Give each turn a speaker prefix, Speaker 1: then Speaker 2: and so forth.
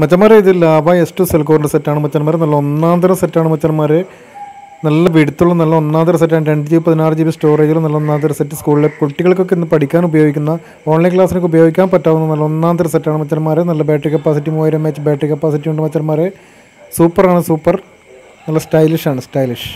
Speaker 1: മച്ചന്മാരെ ഇത് ലാഭ എസ് ടു സെൽക്കോറിന്റെ സെറ്റാണ് മച്ചന്മാരെ. നല്ല ഒന്നാം തരം സെറ്റാണ് മച്ചന്മാരെ. നല്ല വെടുത്തുള്ള നല്ല ഒന്നാം തരം സെറ്റാണ് രണ്ട് ജി ബി പതിനാറ് ജി ബി സ്റ്റോറേജിൽ നല്ല ഒന്നാം തരം സെറ്റ് സ്കൂളിലെ കുട്ടികൾക്കൊക്കെ ഇന്ന് പഠിക്കാൻ ഉപയോഗിക്കുന്ന ഓൺലൈൻ ക്ലാസ്സിനൊക്കെ ഉപയോഗിക്കാൻ പറ്റാവുന്ന നല്ല ഒന്നാം തരം സെറ്റാണ് മച്ചന്മാരെ. നല്ല ബാറ്ററി കപ്പാസിറ്റി മൂവായിരം എച്ച് ബാറ്ററി കപ്പാസിറ്റി ഉണ്ട് മച്ചന്മാരെ. സൂപ്പറാണ് സൂപ്പർ നല്ല സ്റ്റൈലിഷാണ് സ്റ്റൈലിഷ്